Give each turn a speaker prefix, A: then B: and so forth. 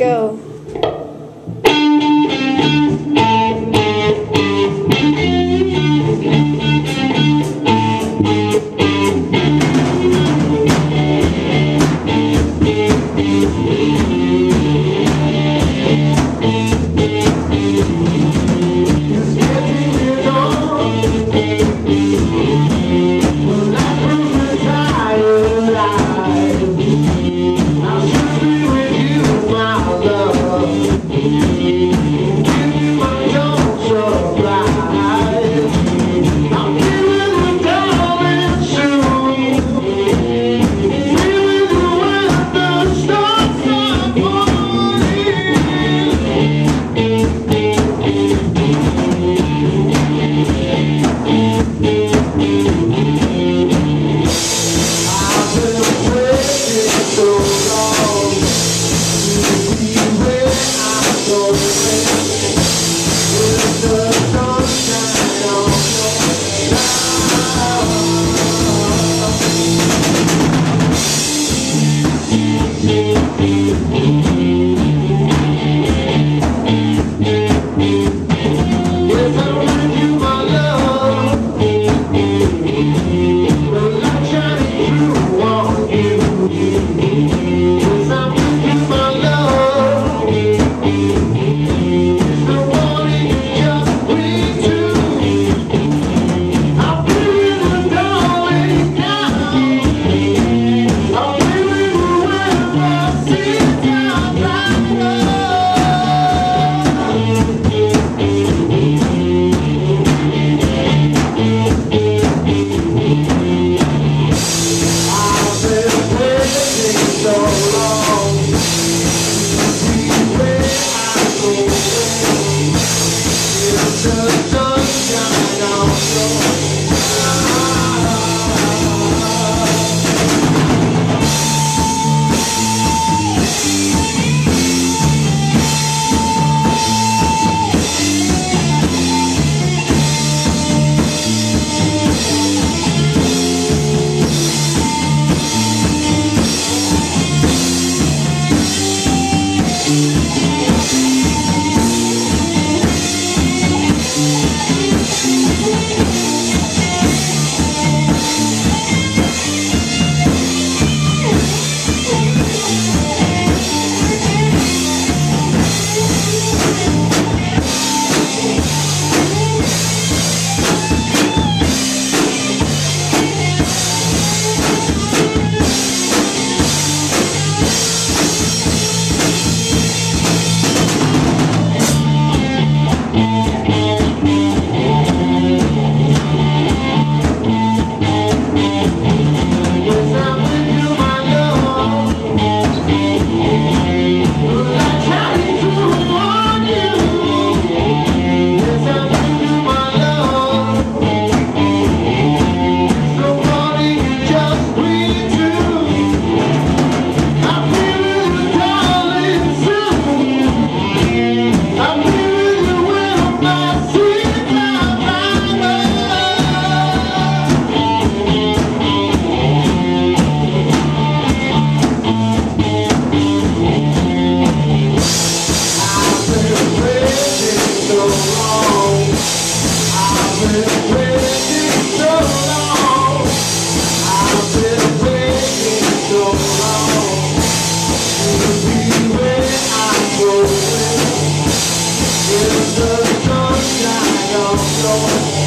A: go.
B: Oh, Oh.